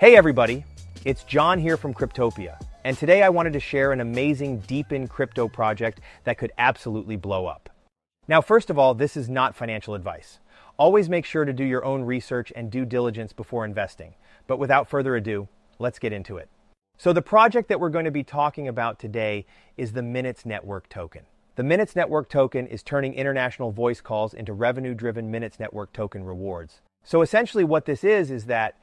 Hey everybody, it's John here from Cryptopia, and today I wanted to share an amazing deep in crypto project that could absolutely blow up. Now, first of all, this is not financial advice. Always make sure to do your own research and due diligence before investing. But without further ado, let's get into it. So, the project that we're going to be talking about today is the Minutes Network token. The Minutes Network token is turning international voice calls into revenue driven Minutes Network token rewards. So, essentially, what this is is that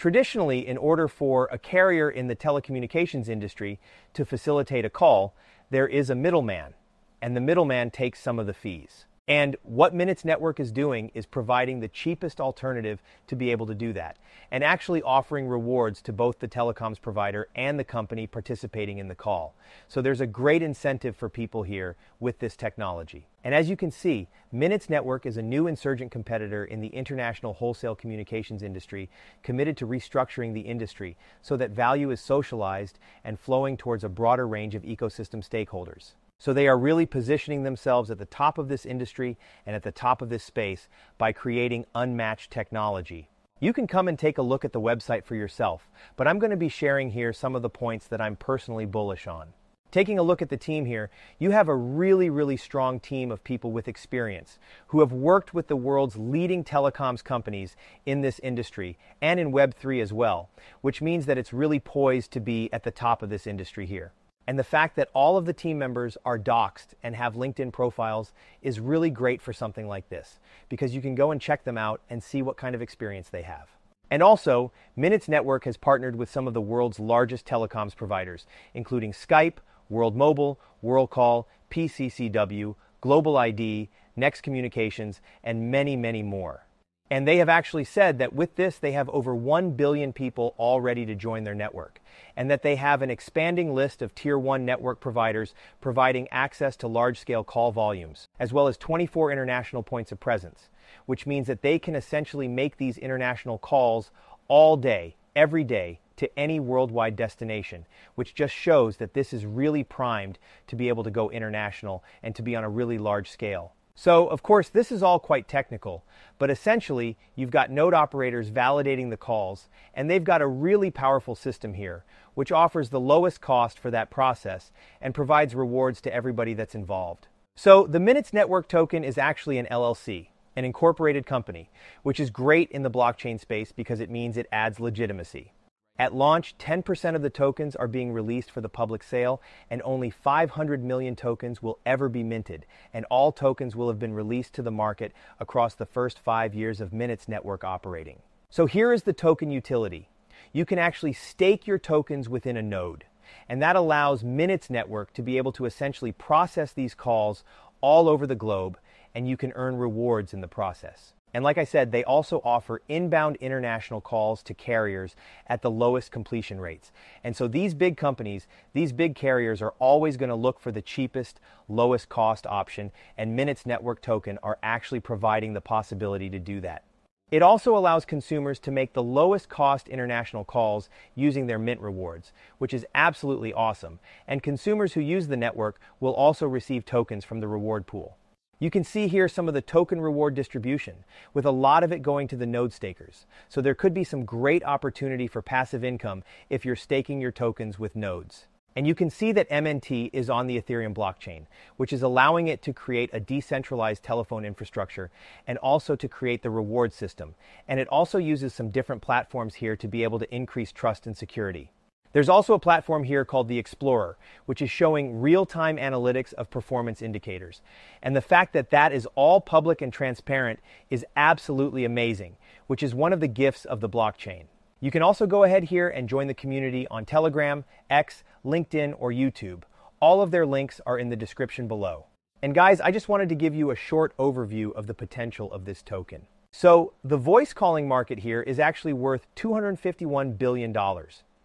Traditionally, in order for a carrier in the telecommunications industry to facilitate a call, there is a middleman, and the middleman takes some of the fees. And what Minutes Network is doing is providing the cheapest alternative to be able to do that, and actually offering rewards to both the telecoms provider and the company participating in the call. So there's a great incentive for people here with this technology. And as you can see, Minutes Network is a new insurgent competitor in the international wholesale communications industry committed to restructuring the industry so that value is socialized and flowing towards a broader range of ecosystem stakeholders. So they are really positioning themselves at the top of this industry and at the top of this space by creating unmatched technology. You can come and take a look at the website for yourself, but I'm going to be sharing here some of the points that I'm personally bullish on. Taking a look at the team here, you have a really, really strong team of people with experience who have worked with the world's leading telecoms companies in this industry and in Web3 as well, which means that it's really poised to be at the top of this industry here. And the fact that all of the team members are doxxed and have LinkedIn profiles is really great for something like this because you can go and check them out and see what kind of experience they have. And also, Minutes Network has partnered with some of the world's largest telecoms providers, including Skype, World Mobile, WorldCall, PCCW, Global ID, Next Communications, and many, many more. And they have actually said that with this, they have over 1 billion people all ready to join their network, and that they have an expanding list of tier 1 network providers providing access to large scale call volumes, as well as 24 international points of presence, which means that they can essentially make these international calls all day, every day, to any worldwide destination, which just shows that this is really primed to be able to go international and to be on a really large scale. So, of course, this is all quite technical, but essentially, you've got node operators validating the calls, and they've got a really powerful system here, which offers the lowest cost for that process and provides rewards to everybody that's involved. So, the Minutes Network token is actually an LLC, an incorporated company, which is great in the blockchain space because it means it adds legitimacy. At launch, 10% of the tokens are being released for the public sale, and only 500 million tokens will ever be minted, and all tokens will have been released to the market across the first five years of Minutes Network operating. So here is the token utility. You can actually stake your tokens within a node, and that allows Minutes Network to be able to essentially process these calls all over the globe, and you can earn rewards in the process. And like I said, they also offer inbound international calls to carriers at the lowest completion rates. And so these big companies, these big carriers are always going to look for the cheapest, lowest cost option, and Minutes Network Token are actually providing the possibility to do that. It also allows consumers to make the lowest cost international calls using their Mint rewards, which is absolutely awesome. And consumers who use the network will also receive tokens from the reward pool. You can see here some of the token reward distribution, with a lot of it going to the node stakers. So there could be some great opportunity for passive income if you're staking your tokens with nodes. And you can see that MNT is on the Ethereum blockchain, which is allowing it to create a decentralized telephone infrastructure and also to create the reward system. And it also uses some different platforms here to be able to increase trust and security. There's also a platform here called the Explorer, which is showing real-time analytics of performance indicators. And the fact that that is all public and transparent is absolutely amazing, which is one of the gifts of the blockchain. You can also go ahead here and join the community on Telegram, X, LinkedIn, or YouTube. All of their links are in the description below. And guys, I just wanted to give you a short overview of the potential of this token. So, the voice calling market here is actually worth $251 billion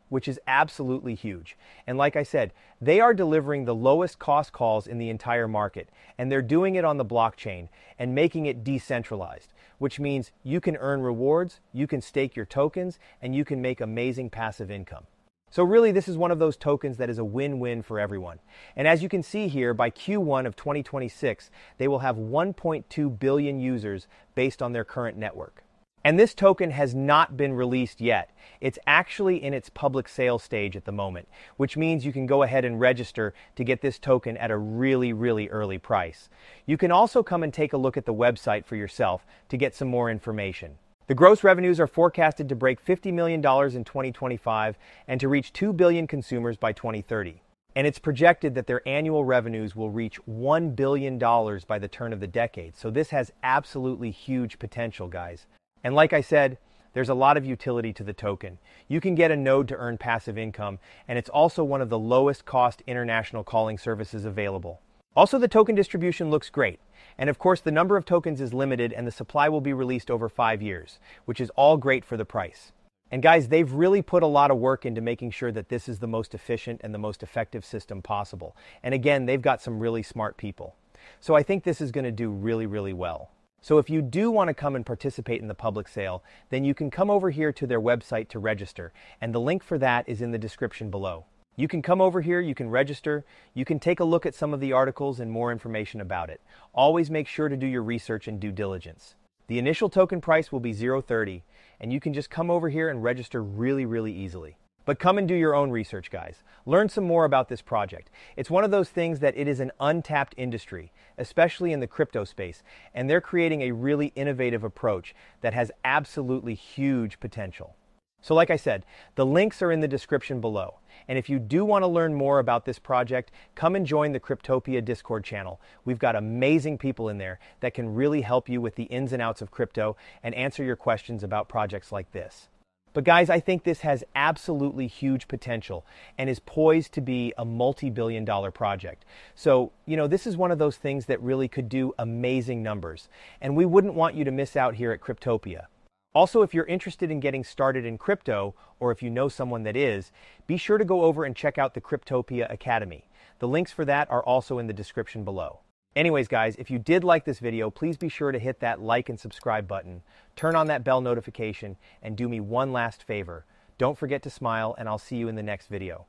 which is absolutely huge. And like I said, they are delivering the lowest cost calls in the entire market, and they're doing it on the blockchain and making it decentralized, which means you can earn rewards, you can stake your tokens, and you can make amazing passive income. So really, this is one of those tokens that is a win-win for everyone. And as you can see here, by Q1 of 2026, they will have 1.2 billion users based on their current network. And this token has not been released yet. It's actually in its public sale stage at the moment, which means you can go ahead and register to get this token at a really, really early price. You can also come and take a look at the website for yourself to get some more information. The gross revenues are forecasted to break $50 million in 2025 and to reach 2 billion consumers by 2030. And it's projected that their annual revenues will reach $1 billion by the turn of the decade. So this has absolutely huge potential, guys. And like I said, there's a lot of utility to the token. You can get a node to earn passive income, and it's also one of the lowest cost international calling services available. Also, the token distribution looks great. And of course, the number of tokens is limited and the supply will be released over five years, which is all great for the price. And guys, they've really put a lot of work into making sure that this is the most efficient and the most effective system possible. And again, they've got some really smart people. So I think this is going to do really, really well. So if you do want to come and participate in the public sale, then you can come over here to their website to register, and the link for that is in the description below. You can come over here, you can register, you can take a look at some of the articles and more information about it. Always make sure to do your research and due diligence. The initial token price will be 0.30, and you can just come over here and register really, really easily. But come and do your own research, guys. Learn some more about this project. It's one of those things that it is an untapped industry, especially in the crypto space, and they're creating a really innovative approach that has absolutely huge potential. So, like I said, the links are in the description below. And if you do want to learn more about this project, come and join the Cryptopia Discord channel. We've got amazing people in there that can really help you with the ins and outs of crypto and answer your questions about projects like this. But guys, I think this has absolutely huge potential and is poised to be a multi billion dollar project. So, you know, this is one of those things that really could do amazing numbers. And we wouldn't want you to miss out here at Cryptopia. Also, if you're interested in getting started in crypto, or if you know someone that is, be sure to go over and check out the Cryptopia Academy. The links for that are also in the description below. Anyways, guys, if you did like this video, please be sure to hit that like and subscribe button, turn on that bell notification, and do me one last favor. Don't forget to smile, and I'll see you in the next video.